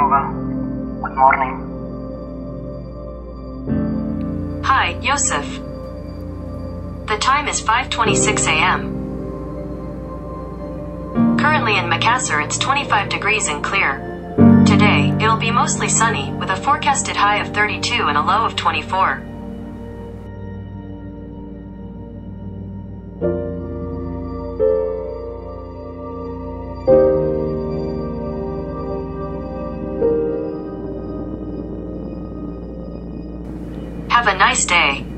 Good morning. Hi, Yoseph. The time is 5.26 a.m. Currently in Makassar it's 25 degrees and clear. Today, it'll be mostly sunny, with a forecasted high of 32 and a low of 24. Have a nice day.